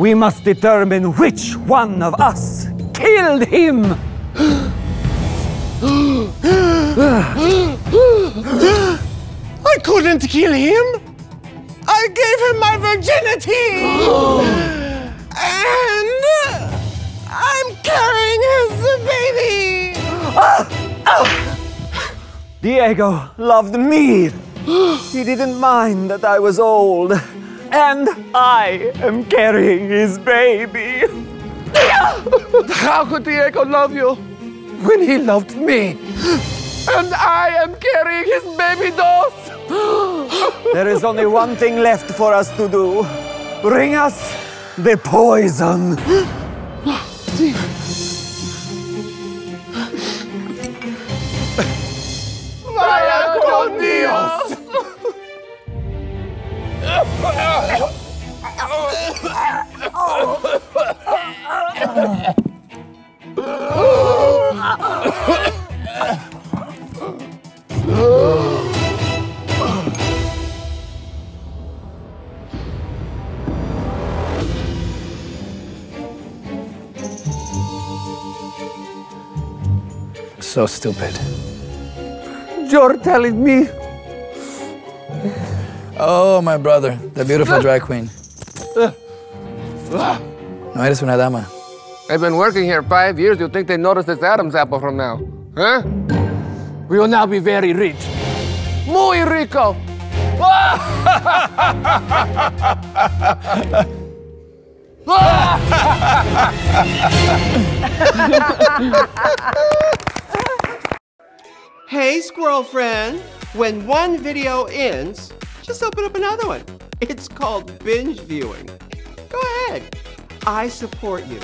We must determine which one of us killed him. I couldn't kill him. I gave him my virginity. and I'm carrying his baby. Diego loved me. He didn't mind that I was old. And I am carrying his baby. How could Diego love you when he loved me? And I am carrying his baby dos. There is only one thing left for us to do. Bring us the poison. So stupid. You're telling me Oh, my brother, the beautiful uh. drag queen. Uh. No eres una dama. I've been working here five years. You think they noticed this Adam's apple from now? Huh? We will now be very rich. Muy rico. Hey, squirrel friend. When one video ends, just open up another one. It's called binge viewing. Go ahead. I support you.